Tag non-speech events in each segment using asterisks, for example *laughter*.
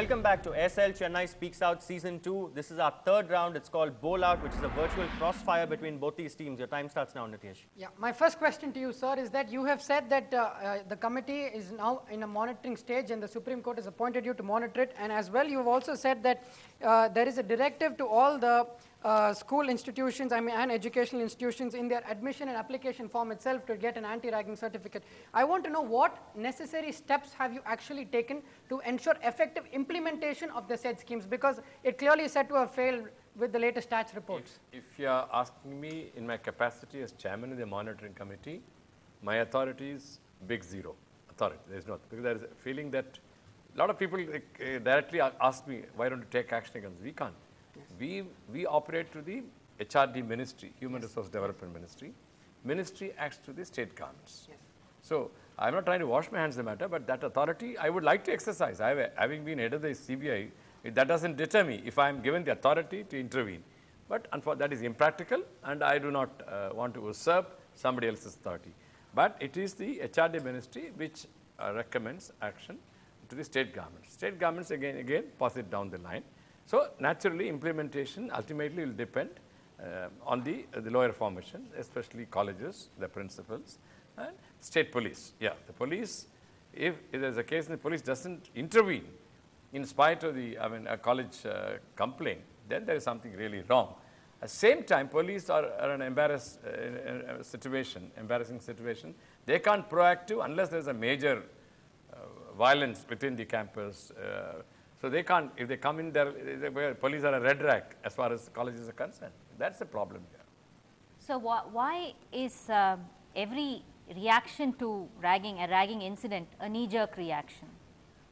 Welcome back to SL Chennai Speaks Out Season 2. This is our third round. It's called Bowl Out, which is a virtual crossfire between both these teams. Your time starts now, Nitish. Yeah, my first question to you, sir, is that you have said that uh, uh, the committee is now in a monitoring stage and the Supreme Court has appointed you to monitor it. And as well, you have also said that uh, there is a directive to all the uh, school institutions, I mean, and educational institutions in their admission and application form itself to get an anti-ragging certificate. I want to know what necessary steps have you actually taken to ensure effective implementation of the said schemes because it clearly is said to have failed with the latest stats reports. If, if you are asking me in my capacity as chairman of the monitoring committee, my authority is big zero authority. There is no, because there is a feeling that a lot of people uh, directly ask me, why don't you take action against? We can't. We, we operate through the HRD ministry, Human Resource Development Ministry. Ministry acts through the state governments. So I'm not trying to wash my hands of the matter, but that authority I would like to exercise. I have, having been head of the CBI, it- that doesn't deter me if I'm given the authority to intervene. But that is impractical, and I do not uh, want to usurp somebody else's authority. But it is the HRD ministry which uh, recommends action to the state governments. State governments again, again pass it down the line. So naturally, implementation ultimately will depend uh, on the, uh, the lower formation, especially colleges, the principals, and state police. Yeah, the police, if, if there's a case and the police doesn't intervene in spite of the, I mean, a college uh, complaint, then there is something really wrong. At the same time, police are, are an embarrass, uh, uh, situation, embarrassing situation. They can't proactive unless there's a major uh, violence within the campus. Uh, so they can't, if they come in there, they- police are a red rag as far as colleges are concerned. That's the problem here. So wha- why is uh, every reaction to ragging, a ragging incident, a knee-jerk reaction?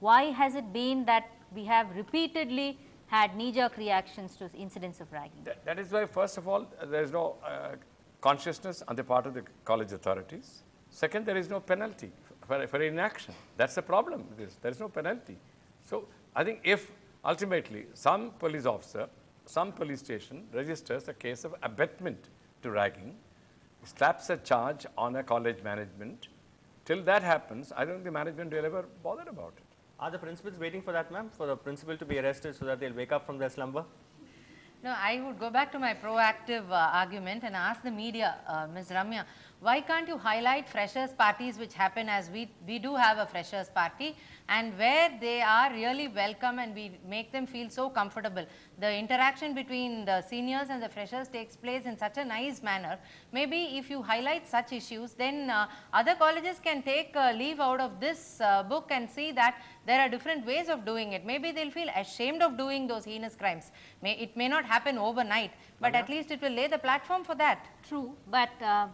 Why has it been that we have repeatedly had knee-jerk reactions to incidents of ragging? That, that is why, first of all, uh, there is no uh, consciousness on the part of the college authorities. Second, there is no penalty for, for inaction. That's the problem. There is no penalty. So I think if ultimately some police officer, some police station registers a case of abetment to ragging, slaps a charge on a college management, till that happens, I don't think the management will ever bother about it. Are the principals waiting for that, ma'am? For the principal to be arrested so that they'll wake up from their slumber? No, I would go back to my proactive uh, argument and ask the media, uh, Ms. Ramya, why can't you highlight freshers parties which happen as we, we do have a freshers party and where they are really welcome and we make them feel so comfortable. The interaction between the seniors and the freshers takes place in such a nice manner. Maybe if you highlight such issues, then uh, other colleges can take uh, leave out of this uh, book and see that there are different ways of doing it. Maybe they'll feel ashamed of doing those heinous crimes. May, it may not happen overnight, but at least it will lay the platform for that. True, but uh,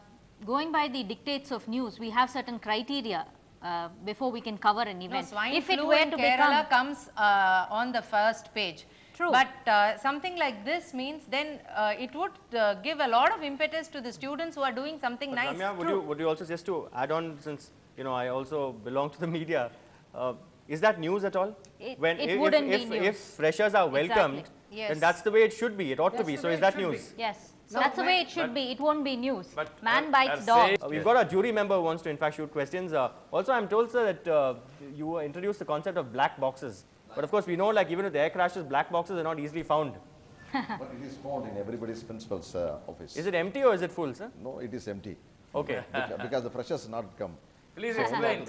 going by the dictates of news, we have certain criteria uh, before we can cover an No, event. swine if it flu were in to Kerala become comes uh, on the first page. True. But uh, something like this means then uh, it would uh, give a lot of impetus to the students who are doing something But nice. Ramya, would you, would you also just to add on, since you know I also belong to the *laughs* media, uh, is that news at all? It- when it if, wouldn't if, be if, news. if freshers are welcomed, Exactly. Yes. then that's the way it should be. It ought to be. So is that should be. news? yes, No, that's the way it should be. It won't be news. but, Man uh, bites dog. Uh, we've got a jury member who wants to in fact shoot questions. Uh, also, I'm told, sir, that uh, you introduced the concept of black boxes. But of course, we know like even with air crashes, black boxes are not easily found. *laughs* But it is found in everybody's principal's uh, office. Is it empty or is it full, sir? No, it is empty. Okay. *laughs* Beca- Because the freshers not come. Please So explain.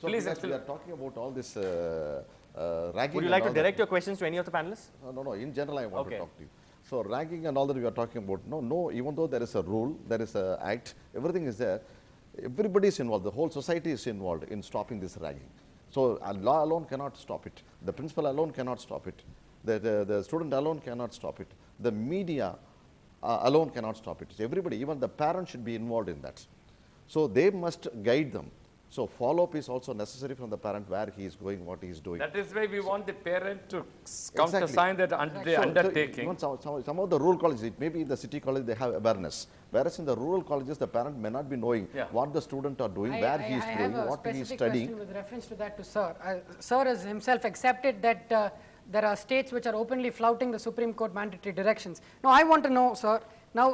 So Please because we are talking about all this uh, uh, ragging. Would you like to all that. direct your questions to any of the panelists? No, no, no. In general, I want Okay. to talk to you. So ragging and all that we are talking about. No, no. Even though there is a rule, there is a act, everything is there. Everybody is involved. The whole society is involved in stopping this ragging. So a law alone cannot stop it. The principal alone cannot stop it. The, the, the student alone cannot stop it. The media uh, alone cannot stop it. So everybody, even the parents should be involved in that. So they must guide them. So follow-up is also necessary from the parent where he is going, what he is doing. That is why we want the parent to s- Exactly. countersign that under the So- so undertaking. even some, some, some of the rural colleges, it maybe in the city college they have awareness. Whereas in the rural colleges, the parent may not be knowing Yeah. what the student are doing, I- where I- he is I going, what he is studying. with reference to that to Sir. Uh, sir has himself accepted that uh, there are states which are openly flouting the Supreme Court mandatory directions. Now, I want to know, Sir, now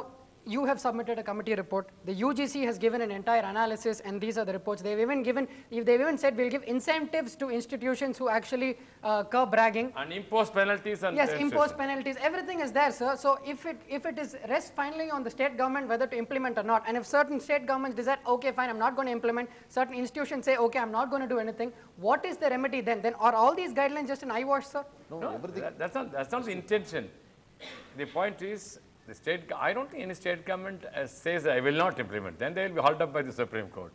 you have submitted a committee report. The UGC has given an entire analysis, and these are the reports. They've even given, if they've even said we'll give incentives to institutions who actually uh, curb ragging. And impose penalties and. Yes, impose system. penalties, everything is there, sir. So if it, if it is rests finally on the state government whether to implement or not, and if certain state governments decide, okay, fine, I'm not going to implement, certain institutions say, okay, I'm not going to do anything, what is the remedy then? Then are all these guidelines just an eyewash, sir? No, No, everything, that- that's not, that's not the intention. The point is, the state, I don't think any state government uh, says, I will not implement, then they will be hauled up by the Supreme Court.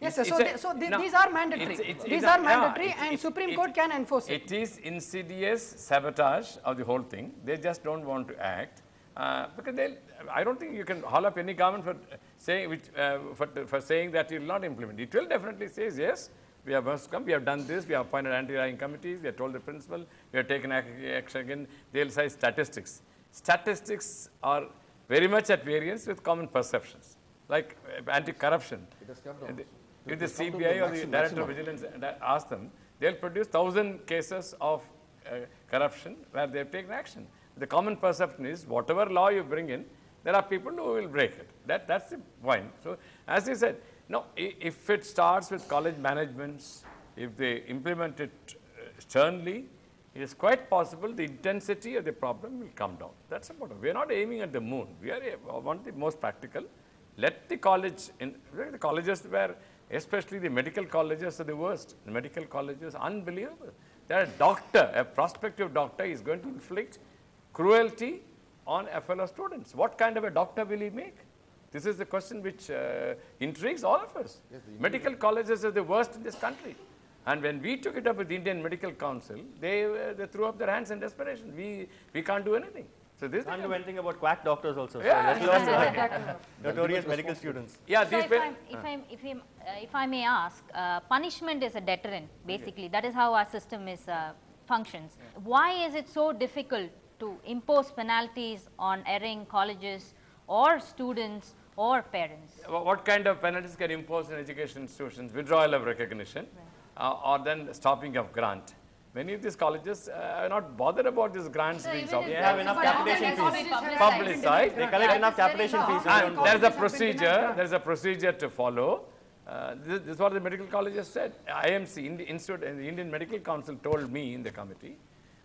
Yes, sir. So a- they- so no, these are mandatory. it's- it's- These it's are yeah, mandatory it- and Supreme Court can enforce it. It is insidious sabotage of the whole thing. They just don't want to act. Uh, because they, I don't think you can haul up any government for saying, which, uh, for, for saying that you will not implement. It will definitely says, yes, we have must come, we have done this, we have appointed anti-ragging committees, we have told the principal, we have taken action again. They'll say statistics. Statistics are very much at variance with common perceptions, like uh, anti-corruption. has come down. And the- If the CBI or the Director of. Vigilance ask them, they'll produce thousand cases of uh, corruption where they've taken action. The common perception is whatever law you bring in, there are people who will break it. That, that's the point. So as you said, no, if it starts with college managements, if they implement it uh, sternly, it is quite possible the intensity of the problem will come down. That's important. We are not aiming at the moon. We are uh, want the most practical. Let the college, in, the colleges where, especially the medical colleges are the worst. The medical colleges, unbelievable. There a doctor, a prospective doctor is going to inflict cruelty on a fellow students. What kind of a doctor will he make? This is the question which uh, intrigues all of us. medical colleges are the worst in this country. And when we took it up with the Indian Medical Council, they, uh, they threw up their hands in desperation. We, we can't do anything. So this, Can't do anything about quack doctors also. So Yeah, let alone *laughs* uh, notorious medical students. yeah, So these if, I'm, if, I'm, if, I'm, uh, if I may ask, uh, punishment is a deterrent, basically. That is how our system is uh, functions. Why is it so difficult to impose penalties on erring colleges or students or parents? What kind of penalties can impose in education institutions? Withdrawal of recognition uh, or then stopping of grant. Many of these colleges uh, are not bothered about these grants being stopped. They have enough capitation fees. Publicized. They collect enough capitation fees. And there's a colleges have been procedure, there's a procedure to follow. Uh, this, this is what the medical colleges said. IMC, Indi- Institute, and the Indian Medical Council told me in the committee.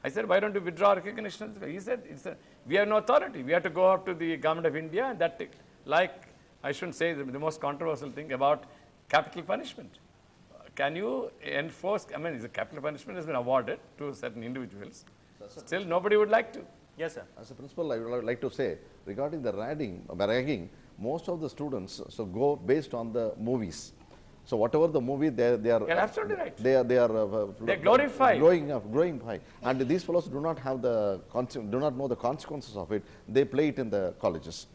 I said, why don't you withdraw recognition? He said, it's a, we have no authority. We have to go up to the government of India and that, like, I shouldn't say the, the most controversial thing about capital punishment. Can you enforce, I mean, the capital punishment has been awarded to certain individuals. Still, nobody would like to. Yes, sir. As a principal, I would like to say, regarding the ragging, uh, ragging, most of the students so go based on the movies. So whatever the movie, they, they are. You're absolutely right. They are, they are. Uh, They glorify. Growing up, growing high. And these fellows do not have the, do not know the consequences of it. They play it in the colleges.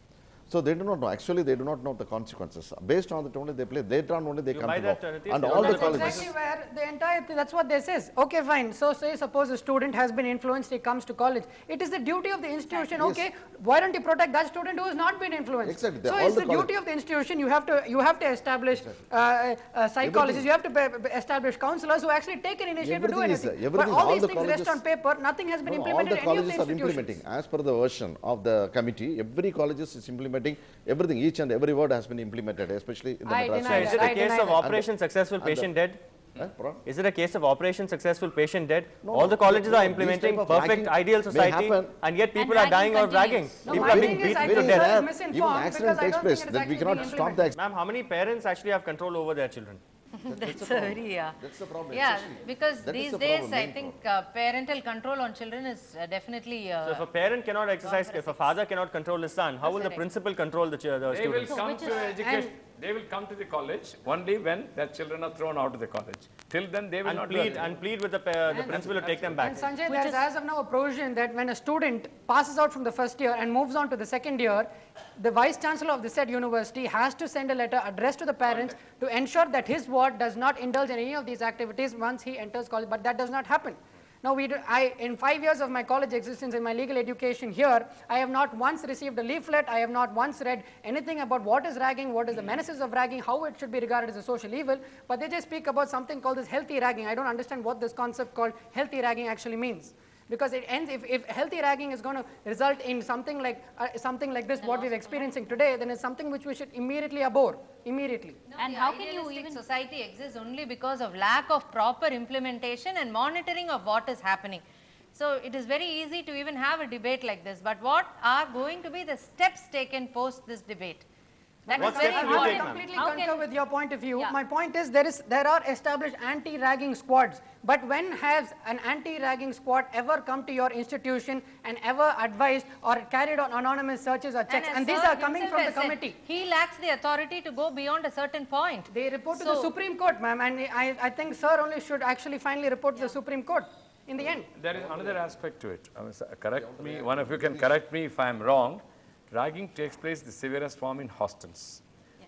So they do not know, actually they do not know the consequences. Based on that only they play, later on only they You come to that, know. And all the know the colleges. Exactly where the entire, thing- that's what they says. Okay, fine. So say suppose a student has been influenced, he comes to college. It is the duty of the institution, okay, why don't you protect that student who has not been influenced? Exactly. So it's the the duty of the institution, you have to, you have to establish uh, uh, psychologists, you have to be- be- establish counselors who actually take an initiative to do Everything is- anything. But all all these the things rest on paper, nothing has been No, no, implemented in All any of the the colleges are implementing, as per the version of the committee, every colleges is implementing everything, each and every word has been implemented, especially in the I Madras. So deny is it I a case of operation successful, and the- patient dead? Huh, Pardon? Is it a case of operation successful, patient dead? No, All the colleges no, are implementing perfect ideal society and yet people And are dying ragging of ragging. continues. No, People are being is beaten to death. Even accident takes place, think that we cannot stop the accident. Ma'am, how many parents actually have control over their children? *laughs* That's a very, yeah. That's the problem. yeah, especially. because That is these days, problem, I think uh, parental control on children is uh, definitely, So if uh, a parent cannot exercise, if a father cannot control his son, how will the principal control the, ch- the They will students? come which to education, they will come to the college only when their children are thrown out of the college. Till then, they will And not plead, and plead with the, pa- the principal to take them back. And Sanjay, Which there is is- as of now a provision that when a student passes out from the first year and moves on to the second year, the vice chancellor of the said university has to send a letter addressed to the parents to ensure that his ward does not indulge in any of these activities once he enters college, but that does not happen. Now, we do, I, in five years of my college existence in my legal education here, I have not once received a leaflet, I have not once read anything about what is ragging, what is the menaces of ragging, how it should be regarded as a social evil, but they just speak about something called as healthy ragging. I don't understand what this concept called healthy ragging actually means. Because it ends, if, if healthy ragging is going to result in something like, uh, something like this, what we're experiencing today, then it's something which we should immediately abhor, immediately. And how can you idealistic even- society exists only because of lack of proper implementation and monitoring of what is happening. So it is very easy to even have a debate like this, but what are going to be the steps taken post this debate? That is What very steps will you I take, completely How concur with your point of view. Yeah. My point is there is there are established anti-ragging squads, but when has an anti-ragging squad ever come to your institution and ever advised or carried on anonymous searches or checks? as And, these are coming from the committee. He lacks the authority to go beyond a certain point. They report to the Supreme Court, ma'am, and I, I think sir only should actually finally report to the Supreme Court in the end. There is another aspect to it. Uh, I mean, correct me, one of you can correct me if I am wrong. Ragging takes place the severest form in hostels.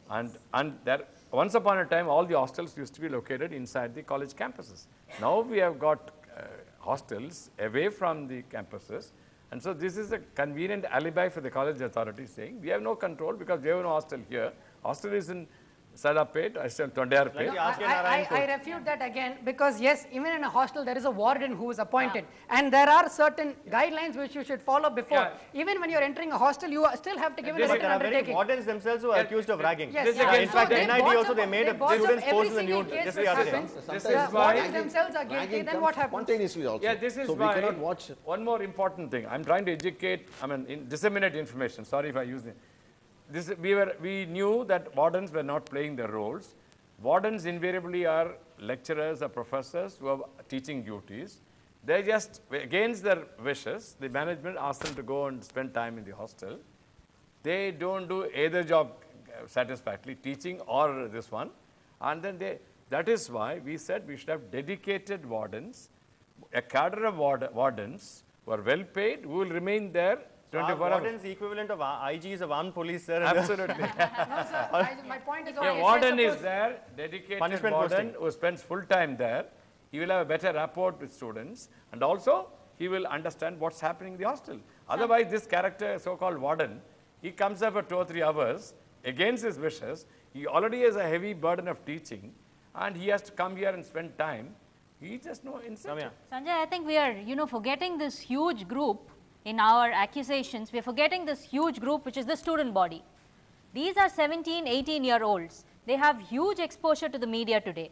And, and there, once upon a time, all the hostels used to be located inside the college campuses. Now we have got uh, hostels away from the campuses. And so this is a convenient alibi for the college authorities saying, we have no control because we have no hostel here. Hostel is in Saidapet, I said Tondiarpet. Like the I, I, I refute that again because yes, even in a hostel there is a warden who is appointed and there are certain guidelines which you should follow before. Yeah. Even when you're entering a hostel, you still have to give it a But certain there are undertaking. wardens themselves who are accused of ragging. Yes, This yeah. again- In fact, So they NID also, they made a botch up students every pose in the single nude case just the other day. happens. This The is why- wardens themselves are guilty, Ragging then what happens? Spontaneously also. Yeah, this is So why. we cannot watch. One more important thing. I'm trying to educate, I mean, in, disseminate information. Sorry if I use it. This, we, were, we knew that wardens were not playing their roles. Wardens invariably are lecturers or professors who have teaching duties. They just, against their wishes, the management asks them to go and spend time in the hostel. They don't do either job uh, satisfactorily, teaching or this one. And then they, that is why we said we should have dedicated wardens, a cadre of ward, wardens who are well paid, who will remain there Our 24 hours. warden's equivalent of IG IGs of armed police, sir. Absolutely. *laughs* No, sir, I- my point is A only, warden is there, dedicated Punishment warden posting. who spends full time there. He will have a better rapport with students and also he will understand what's happening in the hostel. Otherwise, this character, so-called warden, he comes up for two or three hours against his wishes. He already has a heavy burden of teaching and he has to come here and spend time. He just no incentive. Ramya. Sanjay, I think we are, you know, forgetting this huge group in our accusations. We are forgetting this huge group, which is the student body. These are 17, 18 year olds. They have huge exposure to the media today.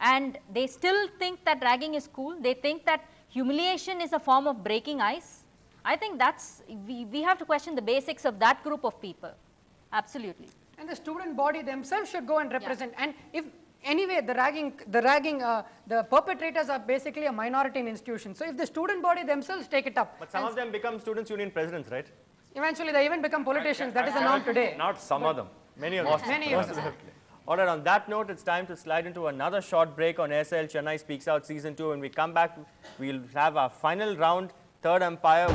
And they still think that ragging is cool. They think that humiliation is a form of breaking ice. I think that's, we, we have to question the basics of that group of people. Absolutely. And the student body themselves should go and represent. And if, anyway, the ragging, the ragging, uh, the perpetrators are basically a minority in institutions. So if the student body themselves take it up, But some of them become students' union presidents, right? eventually they even become politicians, that is the norm today. Not some of them. Many of them. Many of them. All right, on that note, it's time to slide into another short break on SL Chennai Speaks Out Season 2. When we come back, we'll have our final round, third umpire.